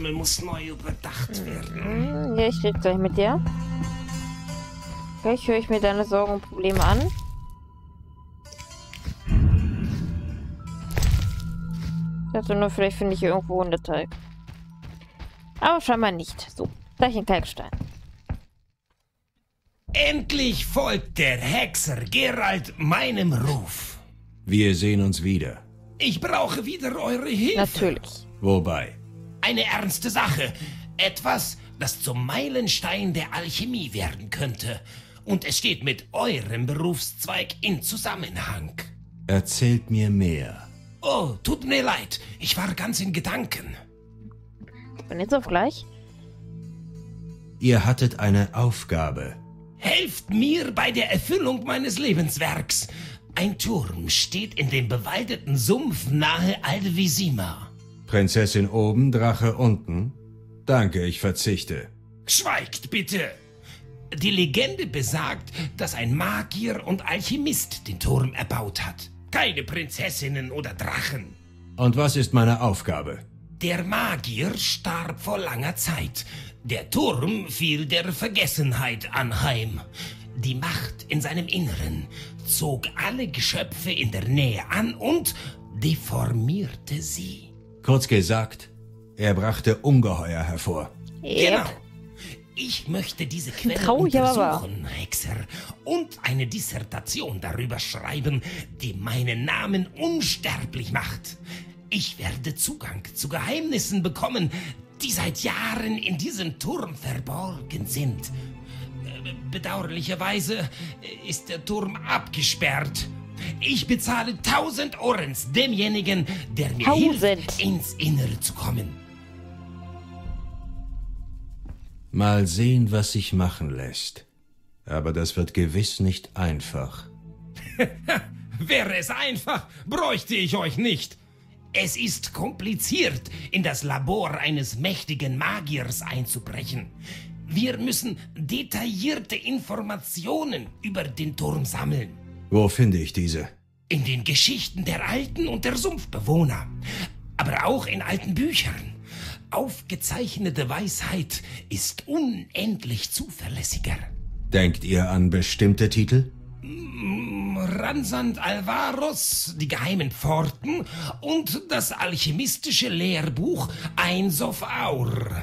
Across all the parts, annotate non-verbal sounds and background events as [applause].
muss neu überdacht werden. Hm, Ja, ich rede gleich mit dir. Gleich höre ich mir deine Sorgen und Probleme an. Ich dachte nur, vielleicht finde ich hier irgendwo Hundeteig. Aber scheinbar nicht. So, gleich in Kalkstein. Endlich folgt der Hexer Gerald meinem Ruf. Wir sehen uns wieder. Ich brauche wieder eure Hilfe. Natürlich. Wobei? Eine ernste Sache. Etwas, das zum Meilenstein der Alchemie werden könnte. Und es steht mit eurem Berufszweig in Zusammenhang. Erzählt mir mehr. Oh, tut mir leid. Ich war ganz in Gedanken. Von jetzt auf gleich. Ihr hattet eine Aufgabe. Helft mir bei der Erfüllung meines Lebenswerks. Ein Turm steht in dem bewaldeten Sumpf nahe Aldevisima. Prinzessin oben, Drache unten. Danke, ich verzichte. Schweigt bitte! Die Legende besagt, dass ein Magier und Alchemist den Turm erbaut hat. Keine Prinzessinnen oder Drachen. Und was ist meine Aufgabe? Der Magier starb vor langer Zeit. Der Turm fiel der Vergessenheit anheim. Die Macht in seinem Inneren zog alle Geschöpfe in der Nähe an und deformierte sie. Kurz gesagt, er brachte Ungeheuer hervor. Genau. Ich möchte diese [laughs] Quelle Traurig, untersuchen, Hexer, und eine Dissertation darüber schreiben, die meinen Namen unsterblich macht. Ich werde Zugang zu Geheimnissen bekommen, die seit Jahren in diesem Turm verborgen sind. Äh, Bedauerlicherweise ist der Turm abgesperrt. Ich bezahle tausend Orens demjenigen, der mir Tausend. hilft, ins Innere zu kommen. Mal sehen, was sich machen lässt. Aber das wird gewiss nicht einfach. [laughs] Wäre es einfach, bräuchte ich euch nicht. Es ist kompliziert, in das Labor eines mächtigen Magiers einzubrechen. Wir müssen detaillierte Informationen über den Turm sammeln. Wo finde ich diese? In den Geschichten der Alten und der Sumpfbewohner. Aber auch in alten Büchern. Aufgezeichnete Weisheit ist unendlich zuverlässiger. Denkt ihr an bestimmte Titel? Ransand Alvaros, die geheimen Pforten und das alchemistische Lehrbuch Eins of Aur.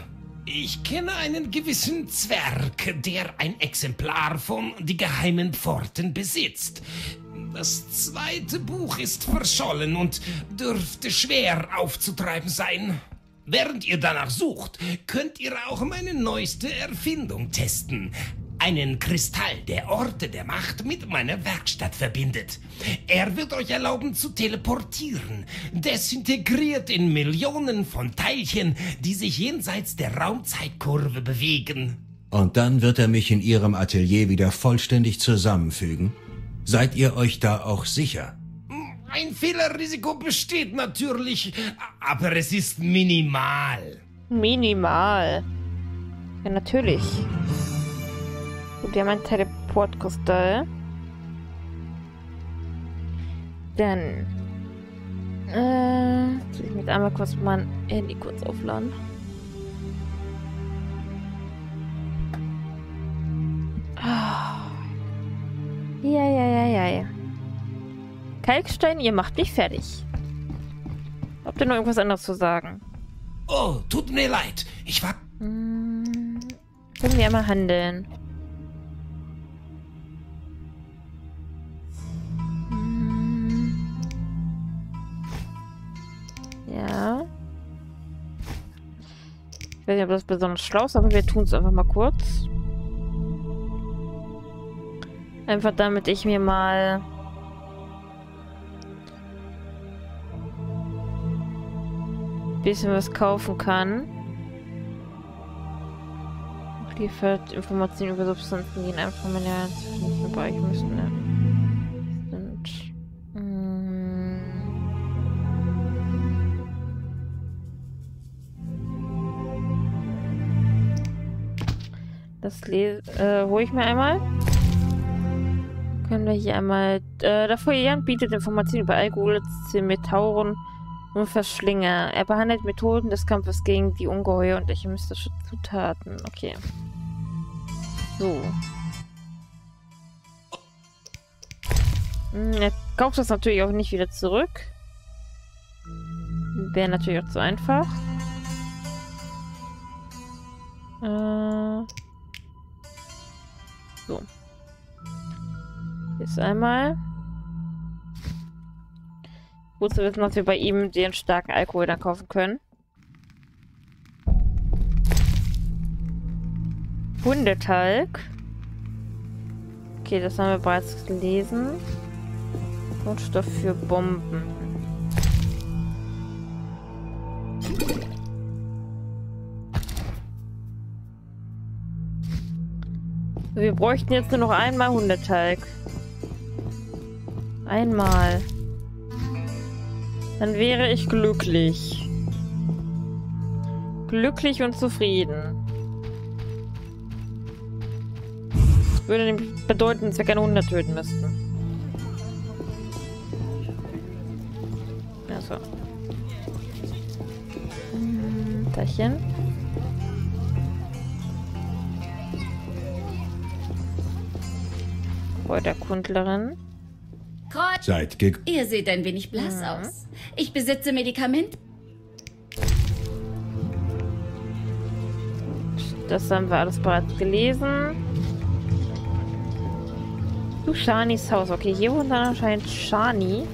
Ich kenne einen gewissen Zwerg, der ein Exemplar von Die geheimen Pforten besitzt. Das zweite Buch ist verschollen und dürfte schwer aufzutreiben sein. Während ihr danach sucht, könnt ihr auch meine neueste Erfindung testen. Einen Kristall, der Orte der Macht mit meiner Werkstatt verbindet. Er wird euch erlauben zu teleportieren, desintegriert in Millionen von Teilchen, die sich jenseits der Raumzeitkurve bewegen. Und dann wird er mich in ihrem Atelier wieder vollständig zusammenfügen? Seid ihr euch da auch sicher? Ein Fehlerrisiko besteht natürlich, aber es ist minimal. Minimal. Ja, natürlich. Wir haben ein Teleportkristall. Dann. Äh. Will ich mit einmal kurz mein Handy kurz aufladen. Ah. Ja, ja, ja, ja, ja. Kalkstein, ihr macht mich fertig. Habt ihr noch irgendwas anderes zu sagen? Oh, tut mir leid. Ich war Hm, können wir einmal handeln. Weiß nicht, ob das besonders schlau ist, aber wir tun es einfach mal kurz. Einfach damit ich mir mal bisschen was kaufen kann. Liefert Informationen über Substanzen, die in einem von meiner Bereich müssen. Ne? Das äh, hole ich mir einmal. Können wir hier einmal. Äh, der Feuerjagd bietet Informationen über Alkohol, Metauren und Verschlinger. Er behandelt Methoden des Kampfes gegen die Ungeheuer und alchemistische Zutaten. Okay. So. Hm, er kauft das natürlich auch nicht wieder zurück. Wäre natürlich auch zu einfach. Äh. So. Jetzt einmal. Gut zu wissen, dass wir bei ihm den starken Alkohol dann kaufen können. Hundetalg. Okay, das haben wir bereits gelesen. Grundstoff für Bomben. Wir bräuchten jetzt nur noch einmal Hundetalg. Einmal. Dann wäre ich glücklich. Glücklich und zufrieden. Das würde nämlich bedeuten, dass wir keine Hunde töten müssten. Achso. Hm, Tachchen. Kräuterkundlerin. Seid Ihr seht ein wenig blass aus. Ich besitze Medikament. Das haben wir alles bereits gelesen. Zu Shanis Haus. Okay, hier wohnt dann anscheinend Shani.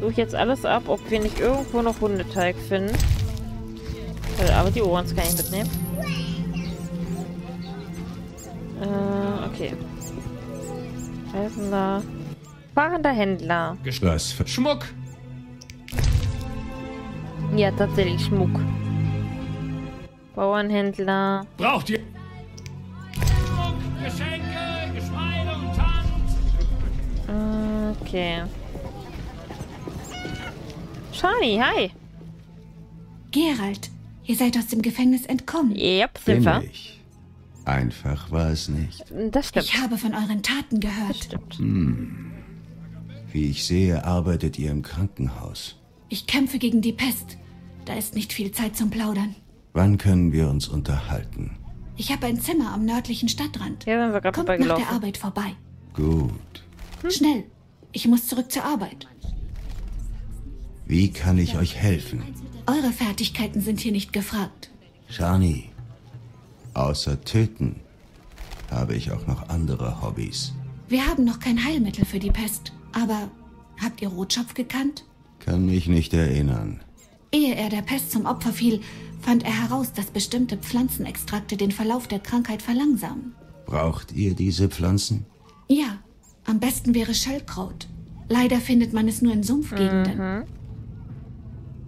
Suche jetzt alles ab, ob wir nicht irgendwo noch Hundeteig finden. Äh, Aber die Ohren kann ich mitnehmen. Okay. Reisender. Fahrender Händler. für Schmuck. Ja, tatsächlich Schmuck. Bauernhändler. Braucht ihr Schmuck, Geschenke, Geschmeide und Tanz? Okay. Shani, hi. Gerald, ihr seid aus dem Gefängnis entkommen. Yep, sind bin wir. ich? Einfach war es nicht. Das stimmt. Ich habe von euren Taten gehört. Stimmt. Wie ich sehe, arbeitet ihr im Krankenhaus. Ich kämpfe gegen die Pest. Da ist nicht viel Zeit zum Plaudern. Wann können wir uns unterhalten? Ich habe ein Zimmer am nördlichen Stadtrand. Hier sind wir gerade Kommt nach der. Arbeit vorbei. Gut. Schnell. Ich muss zurück zur Arbeit. Wie kann ich euch helfen? Eure Fertigkeiten sind hier nicht gefragt. Shani, außer töten habe ich auch noch andere Hobbys. Wir haben noch kein Heilmittel für die Pest. Aber habt ihr Rotschopf gekannt? Kann mich nicht erinnern. Ehe er der Pest zum Opfer fiel, fand er heraus, dass bestimmte Pflanzenextrakte den Verlauf der Krankheit verlangsamen. Braucht ihr diese Pflanzen? Ja, am besten wäre Schöllkraut. Leider findet man es nur in Sumpfgegenden.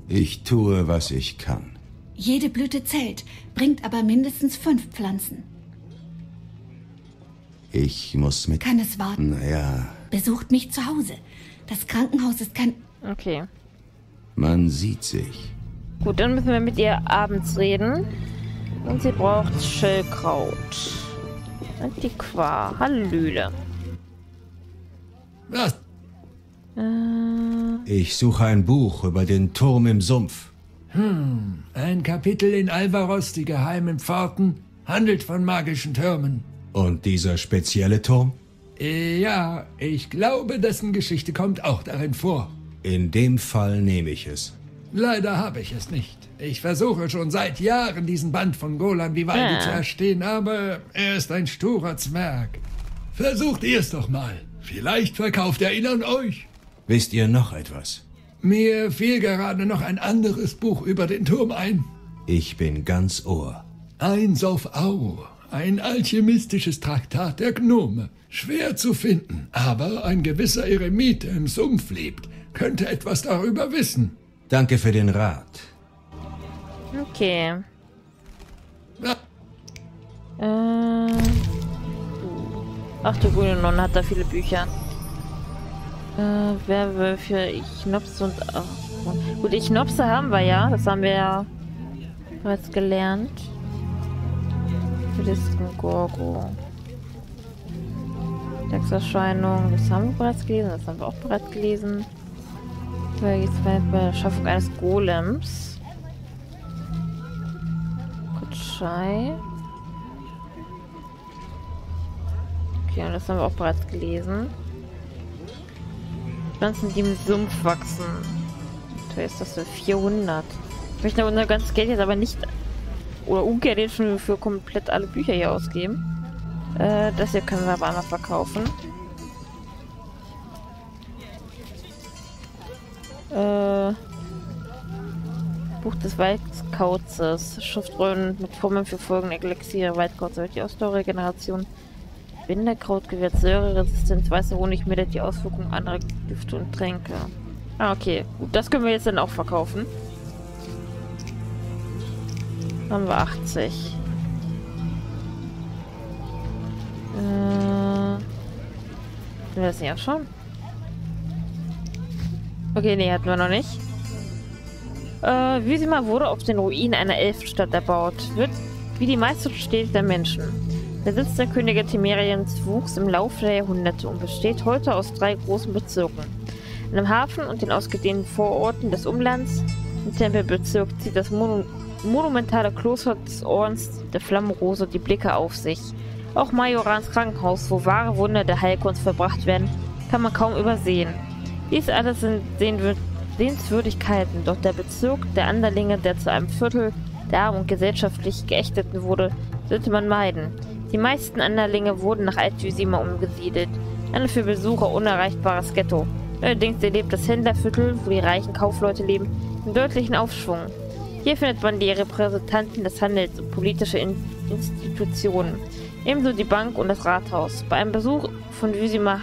Ich tue, was ich kann. Jede Blüte zählt, bringt aber mindestens fünf Pflanzen. Ich muss mit... Kann es warten? Naja, Besucht mich zu Hause. Das Krankenhaus ist kein... Okay. man sieht sich. Gut, dann müssen wir mit ihr abends reden. Und sie braucht Schellkraut. Antiquar. Hallöle. Was? Äh, Ich suche ein Buch über den Turm im Sumpf. Ein Kapitel in Alvaros, die geheimen Pforten, handelt von magischen Türmen. Und dieser spezielle Turm? Äh, Ja, ich glaube, dessen Geschichte kommt auch darin vor. In dem Fall nehme ich es. Leider habe ich es nicht. Ich versuche schon seit Jahren, diesen Band von Golan Vivaldi Ja. zu erstehen, aber er ist ein sturer Zwerg. Versucht ihr es doch mal. Vielleicht verkauft er ihn an euch. Wisst ihr noch etwas? Mir fiel gerade noch ein anderes Buch über den Turm ein. Ich bin ganz Ohr. Eins auf Au. Ein alchemistisches Traktat der Gnome. Schwer zu finden, aber ein gewisser Eremit, der im Sumpf lebt, könnte etwas darüber wissen. Danke für den Rat. okay. Ah, Äh, ach, die grüne Nonne hat da viele Bücher. Äh, Werwölfe, Ichnopse und... Ach, gut, Ichnopse haben wir ja. Das haben wir ja bereits gelernt. Philisten Gorgo. Sexerscheinung, das haben wir bereits gelesen, das haben wir auch bereits gelesen. Hier geht bei der Schaffung eines Golems. Kutschei. Okay, und das haben wir auch bereits gelesen. Pflanzen, die im Sumpf wachsen. Wer ist das für 400? Ich möchte unser ganzes Geld jetzt aber nicht oder Ungeld jetzt schon für komplett alle Bücher hier ausgeben. Äh, das hier können wir aber einmal verkaufen. Äh, Buch des Waldkauzes. Schriftrollen mit Formeln für folgende Elixiere. Waldkauz die Ausdauerregeneration. Binderkraut gewährt Säureresistenz. Weißer Honig mildert die Auswirkungen anderer Gifte und Tränke. Ah, okay. Gut, das können wir jetzt dann auch verkaufen. Haben wir 80. Äh. Sind wir das nicht auch schon? Okay, nee, hatten wir noch nicht. Äh, Wysima wurde auf den Ruinen einer Elfenstadt erbaut. Wird wie die meisten Städte der Menschen. Der Sitz der Könige Temeriens wuchs im Laufe der Jahrhunderte und besteht heute aus drei großen Bezirken. Einem Hafen und den ausgedehnten Vororten des Umlands, im Tempelbezirk, zieht das Mon monumentale Kloster des Ordens der Flammenrose die Blicke auf sich. Auch Majorans Krankenhaus, wo wahre Wunder der Heilkunst verbracht werden, kann man kaum übersehen. Dies alles sind Sehenswürdigkeiten, doch der Bezirk der Anderlinge, der zu einem Viertel der armen und gesellschaftlich Geächteten wurde, sollte man meiden. Die meisten Anderlinge wurden nach Alt-Ysima umgesiedelt. Ein für Besucher unerreichbares Ghetto. Allerdings erlebt das Händlerviertel, wo die reichen Kaufleute leben, einen deutlichen Aufschwung. Hier findet man die Repräsentanten des Handels und politische In Institutionen, ebenso die Bank und das Rathaus. Bei einem Besuch von Wysima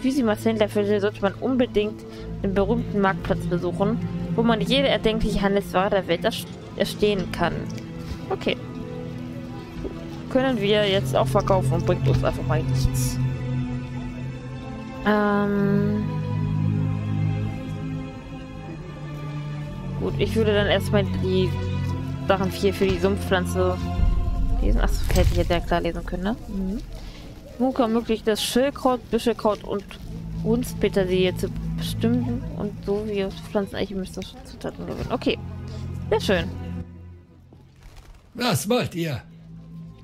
Physimas Händlerviertel sollte man unbedingt den berühmten Marktplatz besuchen, wo man jede erdenkliche Handelsware der Welt erstehen kann. Okay. Können wir jetzt auch verkaufen und bringt uns einfach mal nichts. Ähm... Gut, ich würde dann erstmal die Sachen 4 für die Sumpfpflanze lesen. Achso, hätte ich jetzt ja klar lesen können, ne? Mhm. Muka möglich das Schildkraut, Büschelkraut und Hundspetersilie zu bestimmen und so wie Pflanzen alchemistische Zutaten gewinnen. Okay, sehr schön. Was wollt ihr?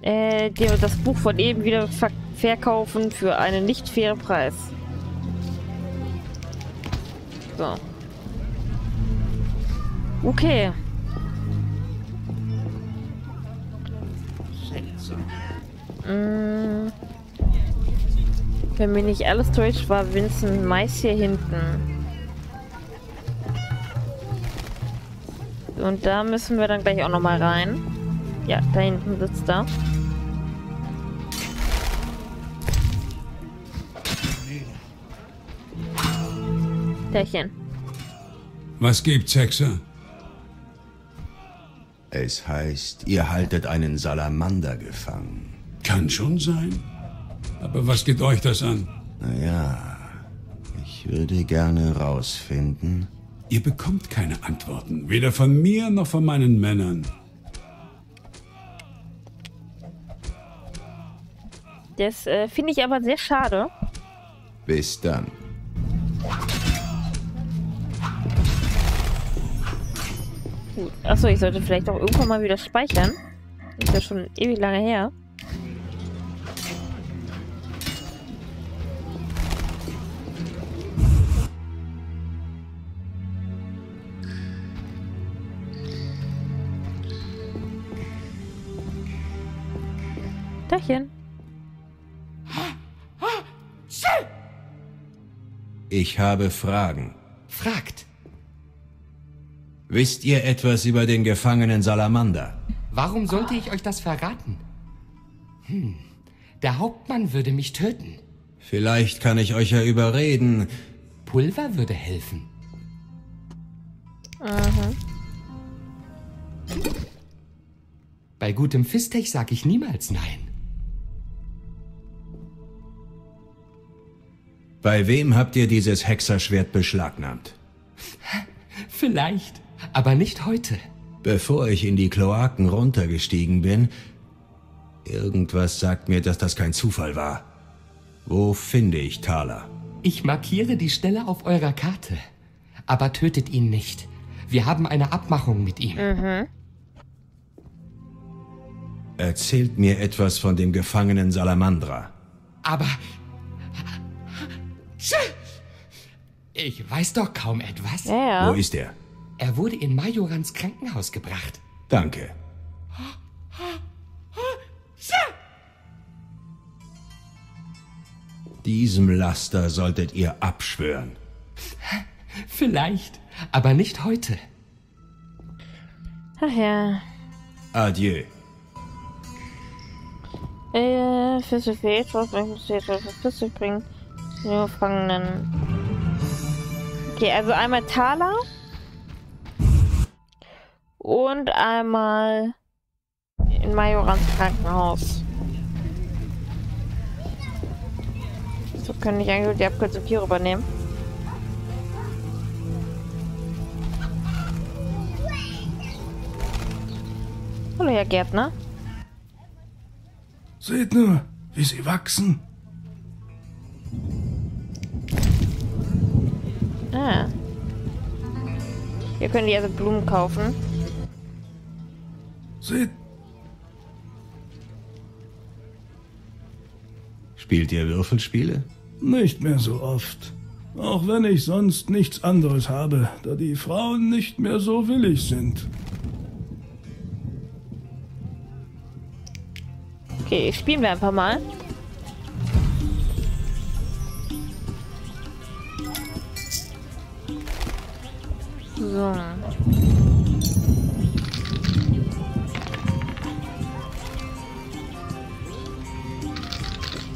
Äh, dir das Buch von eben wieder ver verkaufen für einen nicht fairen Preis. So. Okay. Mmh. Wenn mir nicht alles täuscht, war Vincent meist hier hinten. Und da müssen wir dann gleich auch nochmal rein. Ja, da hinten sitzt er. Tärchen. Was gibt's, Hexer? Es heißt, ihr haltet einen Salamander gefangen. Kann schon sein. Aber was geht euch das an? Naja, ich würde gerne rausfinden. Ihr bekommt keine Antworten, weder von mir noch von meinen Männern. Das äh, finde ich aber sehr schade. Bis dann. Gut. Achso, ich sollte vielleicht auch irgendwann mal wieder speichern. Ist ja schon ewig lange her. Tachchen. Ich habe Fragen. Fragt. Wisst ihr etwas über den gefangenen Salamander? Warum sollte ich euch das verraten? Hm, der Hauptmann würde mich töten. Vielleicht kann ich euch ja überreden. Pulver würde helfen. Aha. Bei gutem Fistech sag ich niemals nein. Bei wem habt ihr dieses Hexerschwert beschlagnahmt? Vielleicht, aber nicht heute. Bevor ich in die Kloaken runtergestiegen bin, irgendwas sagt mir, dass das kein Zufall war. Wo finde ich Thaler? Ich markiere die Stelle auf eurer Karte. Aber tötet ihn nicht. Wir haben eine Abmachung mit ihm. Erzählt mir etwas von dem Gefangenen Salamandra. Aber. Ich weiß doch kaum etwas. Ja, Wo ja. ist er? Er wurde in Majorans Krankenhaus gebracht. Danke. Diesem Laster solltet ihr abschwören. Vielleicht, aber nicht heute. Ach ja. Adieu. Äh, Fische fehlt, was muss jetzt für Fische bringen? Die Gefangenen. Okay, also einmal Thaler. Und einmal in Majorans Krankenhaus. So kann ich eigentlich die Abkürzung hier übernehmen. Hallo, Herr Gärtner. Seht nur, wie sie wachsen. Ah. Hier können die also Blumen kaufen. Seht, Spielt ihr Würfelspiele? nicht mehr so oft. Auch wenn ich sonst nichts anderes habe, da die Frauen nicht mehr so willig sind. Okay, spielen wir einfach mal. So.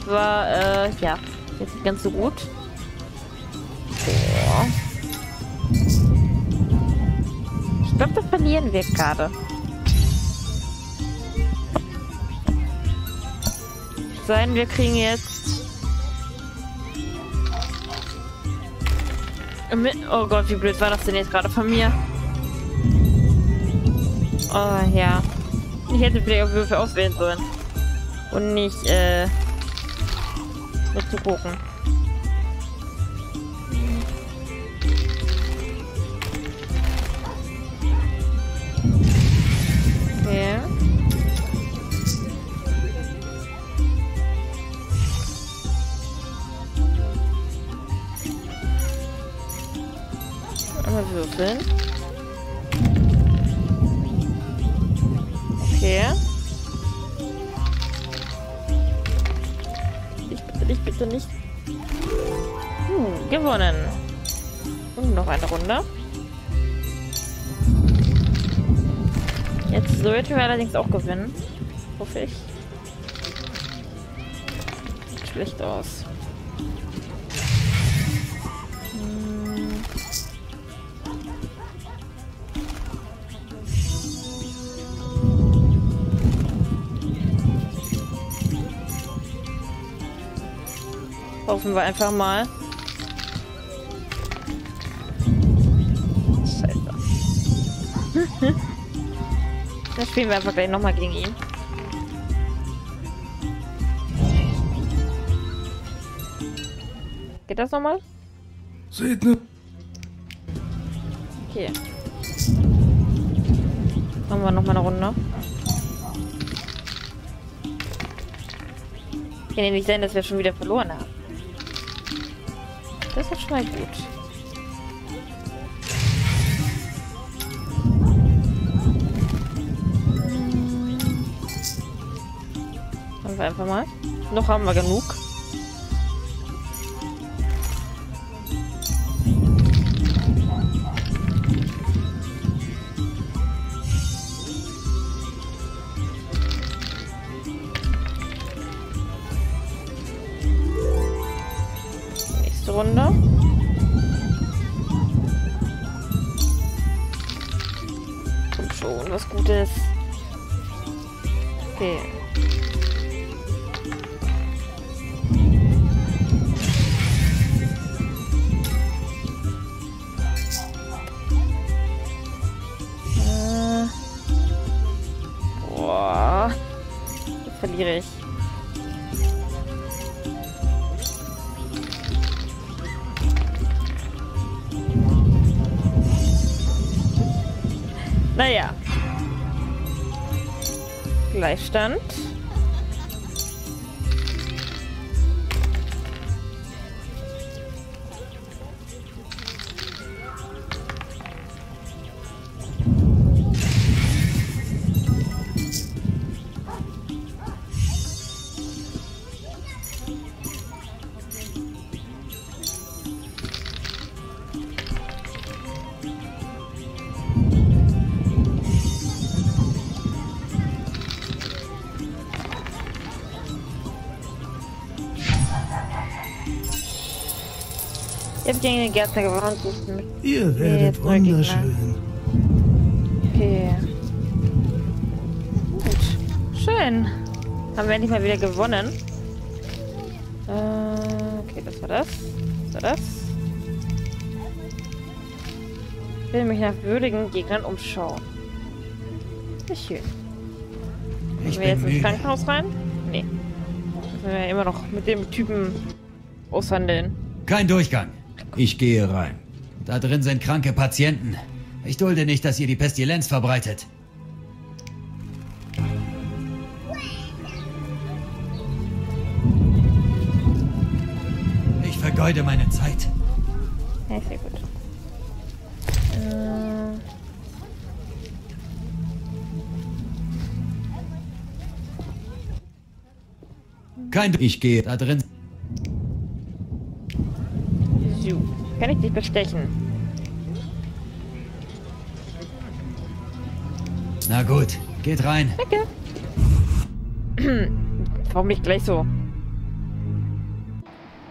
War, äh, ja, jetzt nicht ganz so gut. Boah. Ich glaube, das verlieren wir gerade. sein, wir kriegen jetzt. Oh Gott, wie blöd war das denn jetzt gerade von mir? Oh ja. Ich hätte vielleicht auch Würfel auswählen sollen. Und nicht, äh. Nicht zu gucken. Okay. Einmal würfeln. Runde. Jetzt sollten wir allerdings auch gewinnen. Hoffe ich. Sieht schlecht aus. Hm. Hoffen wir einfach mal. Dann spielen wir einfach gleich nochmal gegen ihn. Geht das nochmal? Seht nur, Okay. Machen wir nochmal eine Runde. Kann ja nicht sein, dass wir schon wieder verloren haben. Das ist schon mal gut. Einfach mal. Noch haben wir genug. schwierig. Naja. Gleichstand. Gärtner gewonnen. sucht mit- Ihr werdet Gegner. wunderschön. Okay. Gut. Schön. Haben wir endlich mal wieder gewonnen. Äh, okay, das war das. Das war das. Ich will mich nach würdigen Gegnern umschauen. Sehr schön. Ich Müssen wir jetzt ins. Krankenhaus rein? Nee. Müssen wir ja immer noch mit dem Typen aushandeln. Kein Durchgang. Ich gehe rein. Da drin sind kranke Patienten. Ich dulde nicht, dass ihr die Pestilenz verbreitet. Ich vergeude meine Zeit. Ja, sehr gut. Äh, Kein Ich gehe. Da drin. So. Kann ich dich bestechen? Na gut, geht rein. [clears throat] Warum nicht gleich so?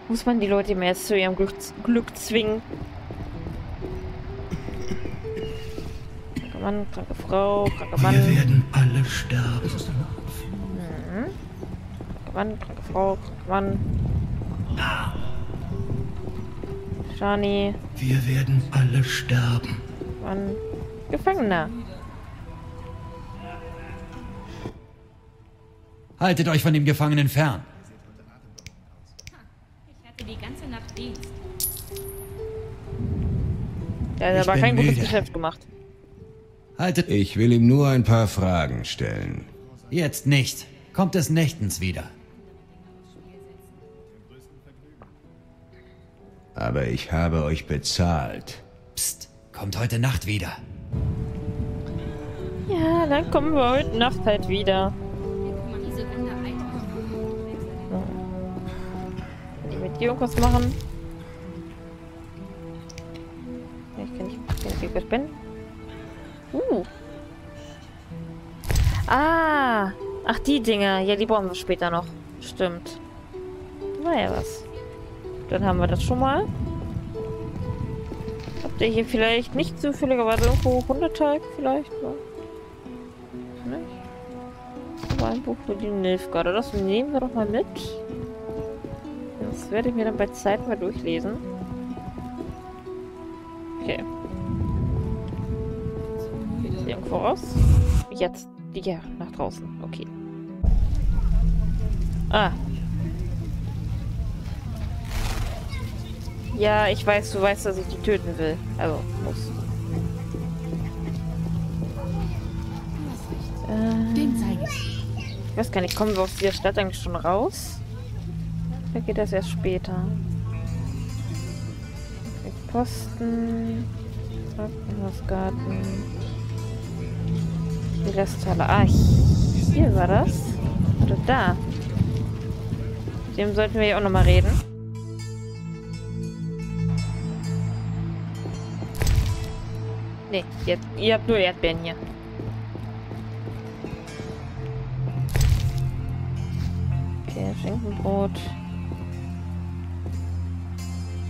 Muss man die Leute mehr zu ihrem Glück, Glück zwingen? Kranker Mann, kranke Frau, kranker Mann, Wir werden alle sterben. kranker Mann, kranke Frau, kranker Mann. Shani, Wir werden alle sterben. Mann, Gefangener. Haltet euch von dem Gefangenen fern. Ich hatte die ganze Nacht Dienst. Der hat Ich aber kein gutes müde. Geschäft gemacht. Haltet Ich will ihm nur ein paar Fragen stellen. jetzt nicht. Kommt es nächtens wieder. Aber ich habe euch bezahlt. Psst, kommt heute Nacht wieder. Ja, dann kommen wir heute Nacht halt wieder. Ich mit dir irgendwas machen? Ich kann nicht, ich spenden? Uh. Ah. Ach, die Dinger. Ja, die brauchen wir später noch. Stimmt. War ja was. Dann haben wir das schon mal. Habt ihr hier vielleicht nicht zufälligerweise irgendwo Hundeteig vielleicht? Ja. Nicht? Aber ein Buch für die Nilfgaarde. Das nehmen wir doch mal mit. Das werde ich mir dann bei Zeit mal durchlesen. Okay. Hier irgendwo raus? Jetzt. Ja, nach draußen. Okay. Ah. Ja, ich weiß, du weißt, dass ich die töten will. Also, muss. Äh, Den zeige ich. ich weiß gar nicht, kommen wir aus dieser Stadt eigentlich schon raus? Oder geht das erst später? Okay, Posten. Krankenhausgarten. Die Resthalle. Ah, hier war das. Oder da. Mit dem sollten wir ja auch nochmal reden. Nee, ihr, ihr habt nur Erdbeeren hier. Okay, Schinkenbrot.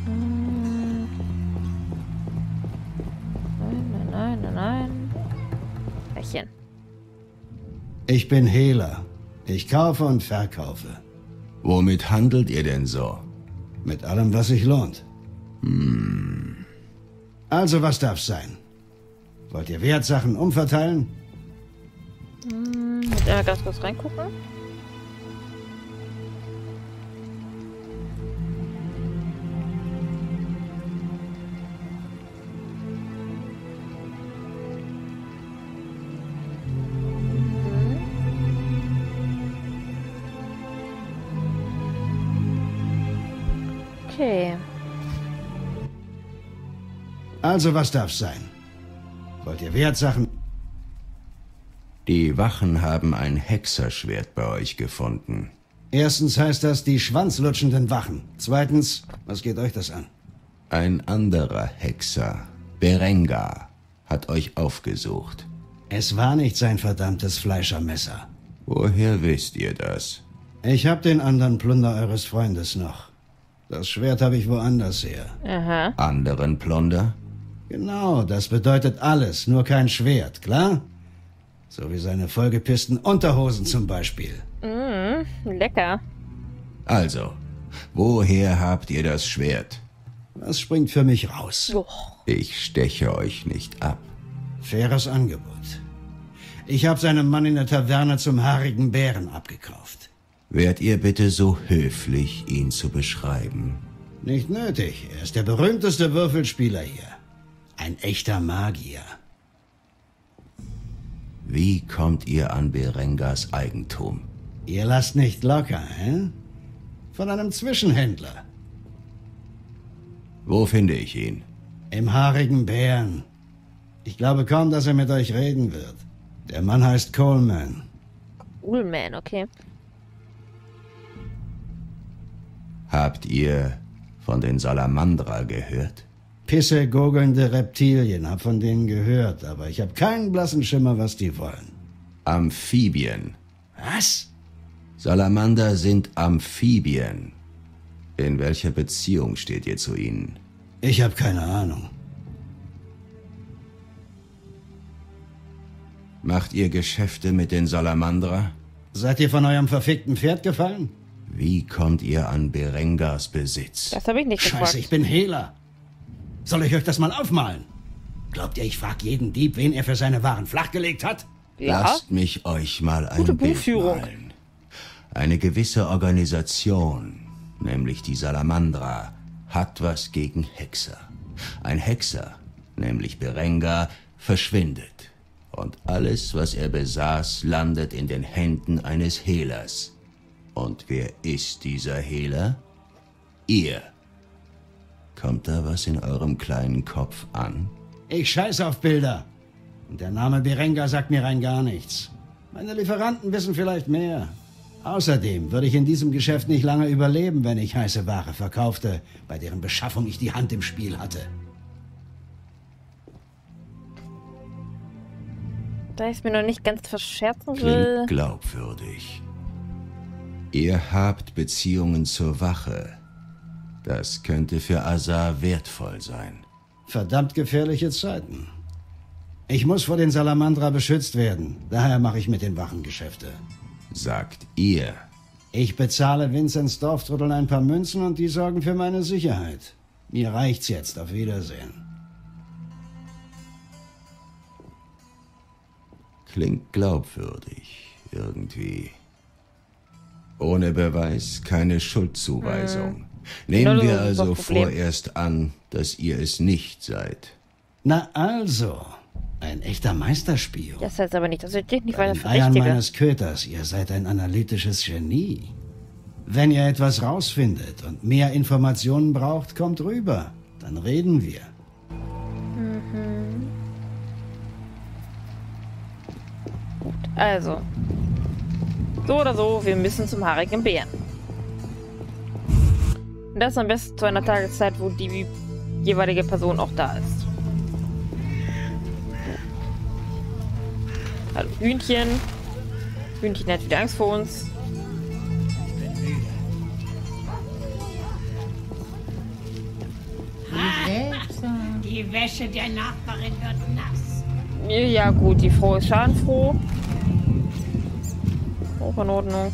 Hm. Nein, nein, nein, nein, nein. Bärchen. Ich bin Hehler. Ich kaufe und verkaufe. Womit handelt ihr denn so? Mit allem, was sich lohnt. Also, was darf's sein? Wollt ihr Wertsachen umverteilen? Hm, muss einmal ganz kurz reingucken. Also was darf's sein? Ihr Wertsachen? Die Wachen haben ein Hexerschwert bei euch gefunden. Erstens heißt das die schwanzlutschenden Wachen. Zweitens, was geht euch das an? Ein anderer Hexer, Berengar, hat euch aufgesucht. Es war nicht sein verdammtes Fleischermesser. Woher wisst ihr das? Ich hab den anderen Plunder eures Freundes noch. Das Schwert habe ich woanders her. Aha. Anderen Plunder? Genau, das bedeutet alles, nur kein Schwert, klar? So wie seine vollgepissten Unterhosen zum Beispiel. Mm, lecker. Also, woher habt ihr das Schwert? Das springt für mich raus. Oh. Ich steche euch nicht ab. Faires Angebot. Ich habe seinem Mann in der Taverne zum haarigen Bären abgekauft. Wärt ihr bitte so höflich, ihn zu beschreiben? Nicht nötig. Er ist der berühmteste Würfelspieler hier. Ein echter Magier. Wie kommt ihr an Berengars Eigentum? Ihr lasst nicht locker, hä? Von einem Zwischenhändler. Wo finde ich ihn? Im haarigen Bären. Ich glaube kaum, dass er mit euch reden wird. Der Mann heißt Coleman. Ullman, okay. Habt ihr von den Salamandra gehört? Pisse gurgelnde Reptilien, hab von denen gehört, aber ich hab keinen blassen Schimmer, was die wollen. Amphibien. Was? Salamander sind Amphibien. In welcher Beziehung steht ihr zu ihnen? Ich hab keine Ahnung. Macht ihr Geschäfte mit den Salamandra? Seid ihr von eurem verfickten Pferd gefallen? Wie kommt ihr an Berengars Besitz? Das habe ich nicht gefragt. Scheiße, ich bin Hehler. Soll ich euch das mal aufmalen? Glaubt ihr, ich frag jeden Dieb, wen er für seine Waren flachgelegt hat? Ja. Lasst mich euch mal ein Gute Bild Buchführung. malen. Eine gewisse Organisation, nämlich die Salamandra, hat was gegen Hexer. Ein Hexer, nämlich Berengar, verschwindet. Und alles, was er besaß, landet in den Händen eines Hehlers. Und wer ist dieser Hehler? Ihr. Kommt da was in eurem kleinen Kopf an? Ich scheiß auf Bilder. Und der Name Berenga sagt mir rein gar nichts. Meine Lieferanten wissen vielleicht mehr. Außerdem würde ich in diesem Geschäft nicht lange überleben, wenn ich heiße Ware verkaufte, bei deren Beschaffung ich die Hand im Spiel hatte. Da ich es mir noch nicht ganz verscherzen will. Klingt glaubwürdig. Ihr habt Beziehungen zur Wache. Das könnte für Azar wertvoll sein. Verdammt gefährliche Zeiten. Ich muss vor den Salamandra beschützt werden. Daher mache ich mit den Wachen Geschäfte. Sagt ihr. Ich bezahle Vinzenz Dorftrotteln ein paar Münzen und die sorgen für meine Sicherheit. Mir reicht's jetzt. Auf Wiedersehen. Klingt glaubwürdig. Irgendwie. Ohne Beweis keine Schuldzuweisung. Nehmen wir also vorerst an, dass ihr es nicht seid. Na also, ein echter Meisterspion. Das heißt aber nicht, dass ich dich nicht Bei weiter den Eiern meines Köters, ihr seid ein analytisches Genie. Wenn ihr etwas rausfindet und mehr Informationen braucht, kommt rüber. Dann reden wir. Also. So oder so, wir müssen zum haarigen Bären. Und das am besten zu einer Tageszeit, wo die jeweilige Person auch da ist. Hallo Hühnchen. Hühnchen hat wieder Angst vor uns. Die Wäsche der Nachbarin wird nass. Ja gut, die Frau ist schadenfroh. Auch in Ordnung.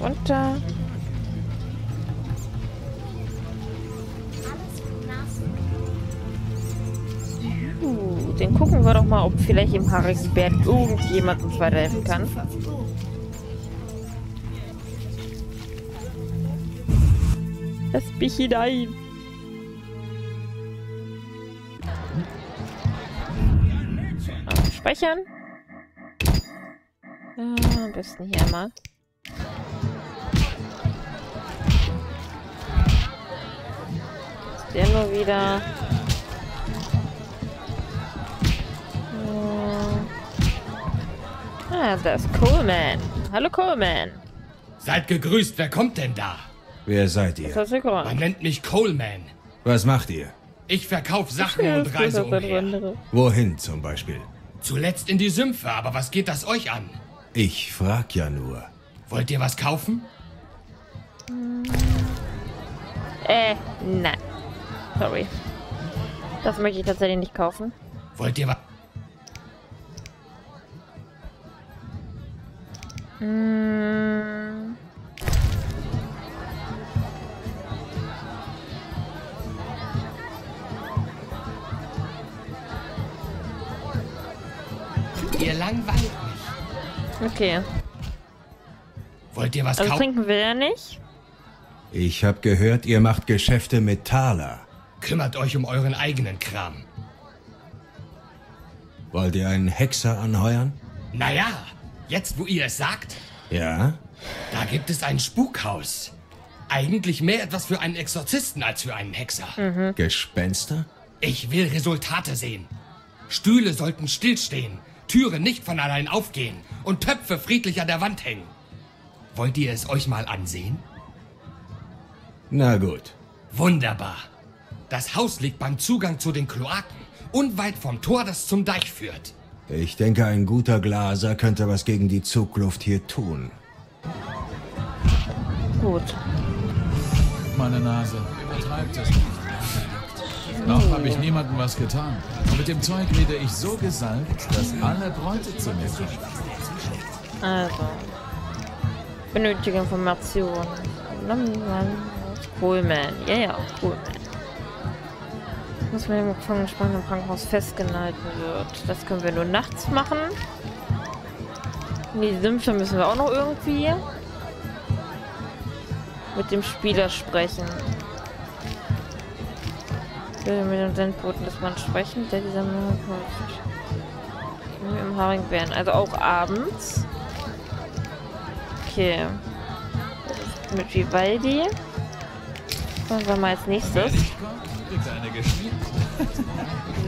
Runter. Uh, den gucken wir doch mal, ob vielleicht im Bären irgendjemand uns weiterhelfen kann. Lass mich hinein. Ah, Speichern. Ah, am besten hier mal. Der nur wieder. Hm. Ah, da ist Coleman. Hallo Coleman. Seid gegrüßt, wer kommt denn da? Wer seid Das ihr? hast du Man nennt mich Coleman. Was macht ihr? Ich verkaufe Sachen Ja, und das reise das umher. andere. Wohin zum Beispiel? Zuletzt in die Sümpfe, aber was geht das euch an? Ich frag ja nur. Wollt ihr was kaufen? Äh, nein. Sorry. Das möchte ich tatsächlich nicht kaufen. Wollt ihr was... Hm. Ihr langweilt mich. Okay. Wollt ihr was Also kaufen? trinken will er nicht. Ich hab gehört, ihr macht Geschäfte mit Thaler. Kümmert euch um euren eigenen Kram. Wollt ihr einen Hexer anheuern? Naja, jetzt wo ihr es sagt, Ja? da gibt es ein Spukhaus. Eigentlich mehr etwas für einen Exorzisten als für einen Hexer. Gespenster? Ich will Resultate sehen. Stühle sollten stillstehen, Türen nicht von allein aufgehen und Töpfe friedlich an der Wand hängen. Wollt ihr es euch mal ansehen? Na gut. Wunderbar. Das Haus liegt beim Zugang zu den Kloaken, unweit vom Tor, das zum Deich führt. Ich denke, ein guter Glaser könnte was gegen die Zugluft hier tun. Gut. Meine Nase. Übertreibt es nicht. Noch habe ich niemandem was getan. Und mit dem Zeug rede ich so gesalbt, dass alle Bräute zu mir kommen. Also. Benötige Informationen. Coolman. Ja, ja, Coolman. Muss mit dem Gefangenen im Krankenhaus festgehalten wird. Das können wir nur nachts machen. Die Sümpfe müssen wir auch noch irgendwie mit dem Spieler sprechen. Ich mit dem Sendboten des Mannes sprechen, der dieser Mann im Haringbären. Also auch abends. Okay. Mit Vivaldi. Kommen wir mal als nächstes. Kriegt eine geschmiert.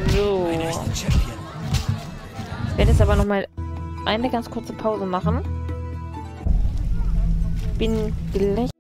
So. Ich werde jetzt aber noch mal eine ganz kurze Pause machen. Bin gleich